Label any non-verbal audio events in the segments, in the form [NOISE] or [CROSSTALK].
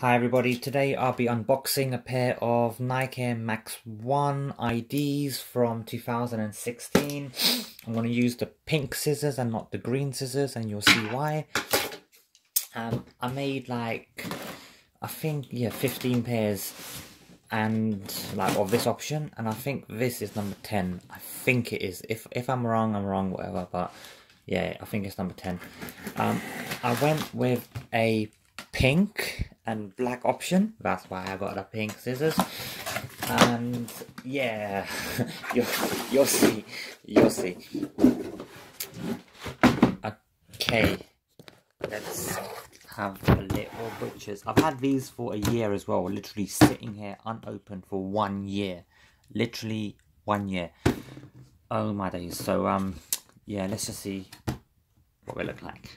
Hi everybody, today I'll be unboxing a pair of Nike Max 1 IDs from 2016. I'm going to use the pink scissors and not the green scissors and you'll see why. Um, I made like, I think, yeah, 15 pairs and like of this option and I think this is number 10. I think it is. If, if I'm wrong, I'm wrong, whatever, but yeah, I think it's number 10. Um, I went with a pink and black option. That's why I got the pink scissors. And yeah, [LAUGHS] you'll, you'll see. You'll see. Okay, let's have a little butchers. I've had these for a year as well, literally sitting here unopened for one year. Literally one year. Oh my days. So, um, yeah, let's just see what they look like.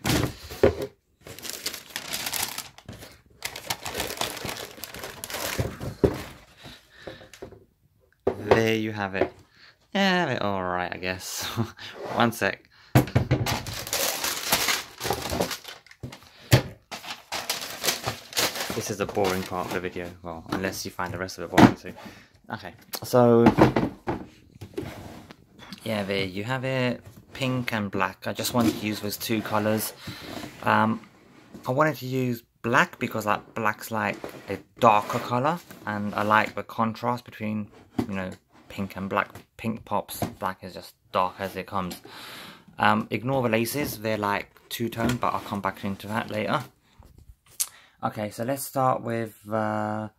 There you have it. Yeah, alright, I guess. [LAUGHS] One sec. This is the boring part of the video. Well, unless you find the rest of it boring too. Okay, so... Yeah, there you have it. Pink and black. I just wanted to use those two colours. Um, I wanted to use black because like black's like a darker color and I like the contrast between you know pink and black. Pink pops black is just dark as it comes. Um, ignore the laces they're like two-tone but I'll come back into that later. Okay so let's start with uh,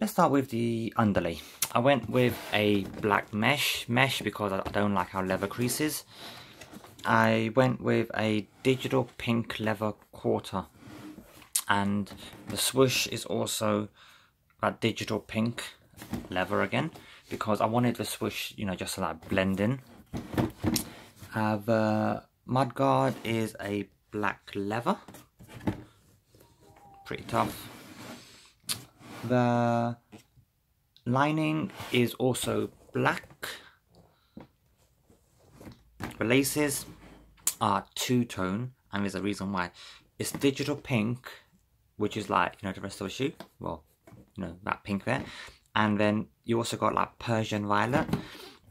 let's start with the underlay. I went with a black mesh mesh because I don't like how leather creases. I went with a digital pink leather quarter and the swoosh is also that digital pink leather again because I wanted the swoosh you know just to like blend in. Uh, the mudguard is a black leather. Pretty tough. The lining is also black. The laces are two-tone and there's a reason why. It's digital pink which is like, you know, the rest of the shoe. Well, you know, that pink there. And then you also got like Persian violet.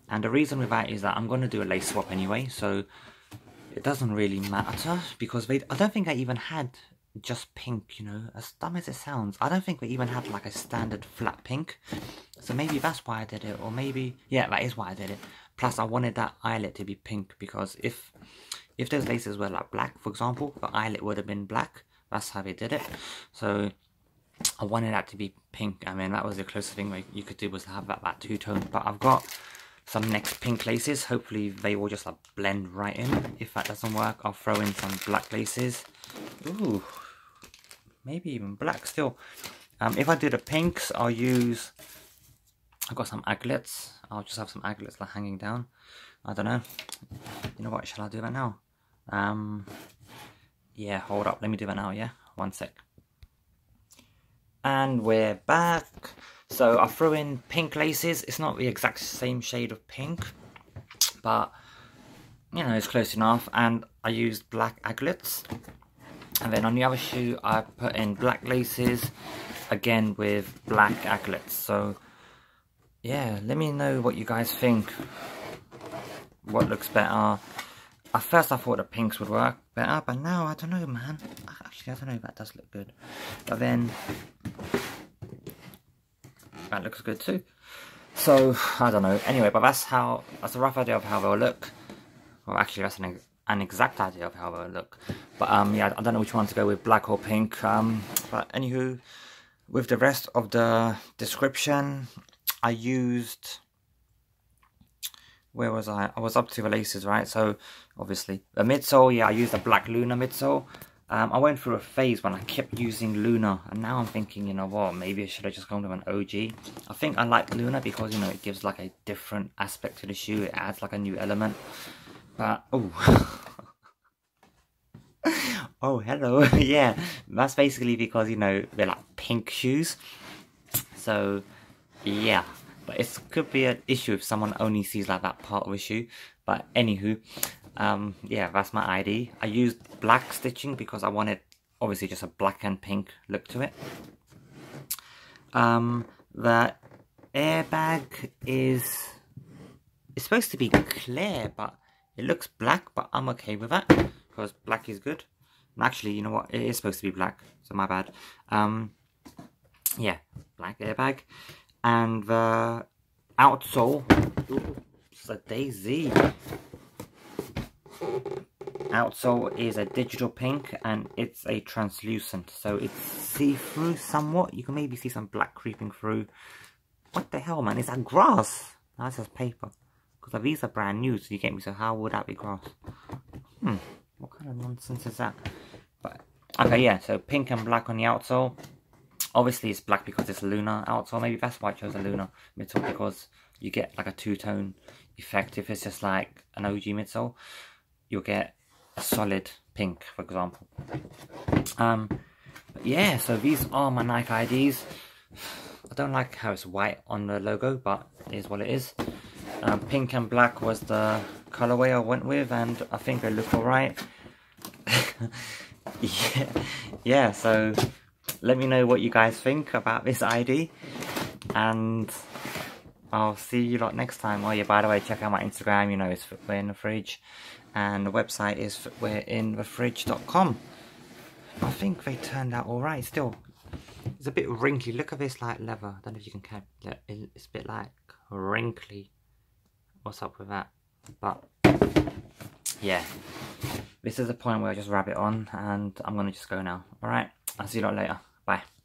And the reason with that is that I'm going to do a lace swap anyway. So it doesn't really matter because they, I don't think I even had just pink, you know, as dumb as it sounds. I don't think we even had like a standard flat pink. So maybe that's why I did it. Or maybe, yeah, that is why I did it. Plus I wanted that eyelet to be pink because if if those laces were like black, for example, the eyelet would have been black that's how they did it. So I wanted that to be pink. I mean, that was the closest thing you could do was have that, that two-tone. But I've got some next pink laces. Hopefully they will just like blend right in. If that doesn't work, I'll throw in some black laces. Ooh, maybe even black still. Um, if I do the pinks, I'll use... I've got some aglets. I'll just have some aglets like hanging down. I don't know. You know what? Shall I do that now? Um, yeah, hold up. Let me do that now, yeah? One sec. And we're back. So I threw in pink laces. It's not the exact same shade of pink. But, you know, it's close enough. And I used black aglets. And then on the other shoe, I put in black laces. Again with black aglets. So, yeah, let me know what you guys think. What looks better. At first I thought the pinks would work better, but now I don't know, man. Actually, I don't know, that does look good. But then, that looks good too. So, I don't know. Anyway, but that's how, that's a rough idea of how they'll look. Well, actually, that's an, an exact idea of how they'll look. But, um, yeah, I don't know which one to go with, black or pink. Um, but anywho, with the rest of the description, I used where was I? I was up to the laces, right? So, obviously, the midsole, yeah, I used a black Lunar midsole. Um, I went through a phase when I kept using Lunar, and now I'm thinking, you know what, maybe I should have just gone with an OG. I think I like Lunar because, you know, it gives like a different aspect to the shoe. It adds like a new element. But, oh. [LAUGHS] oh, hello. [LAUGHS] yeah, that's basically because, you know, they're like pink shoes. So, yeah. But it could be an issue if someone only sees like that part of shoe. But anywho, um, yeah, that's my ID. I used black stitching because I wanted obviously just a black and pink look to it. Um, the airbag is it's supposed to be clear, but it looks black, but I'm okay with that because black is good. And actually, you know what? It is supposed to be black, so my bad. Um, yeah, black airbag. And the outsole, it's a daisy. Outsole is a digital pink and it's a translucent, so it's see-through somewhat. You can maybe see some black creeping through. What the hell, man? Is that grass? No, just paper. Because these are brand new, so you get me. So how would that be grass? Hmm. What kind of nonsense is that? But okay, yeah. So pink and black on the outsole. Obviously, it's black because it's lunar outsole. Maybe that's why I chose a lunar midsole because you get like a two-tone effect. If it's just like an OG midsole, you'll get a solid pink, for example. Um, yeah. So these are my Nike IDs. I don't like how it's white on the logo, but it is what it is. Um, pink and black was the colorway I went with, and I think they look alright. [LAUGHS] yeah, yeah, so let me know what you guys think about this ID, and I'll see you lot next time. Oh yeah, by the way, check out my Instagram, you know, it's Footwear in the Fridge, and the website is footwearinthefridge.com. I think they turned out alright still. It's a bit wrinkly. Look at this like leather. I don't know if you can. It's a bit like wrinkly what's up with that. But yeah, this is the point where I just wrap it on and I'm going to just go now. Alright, I'll see you lot later. 拜。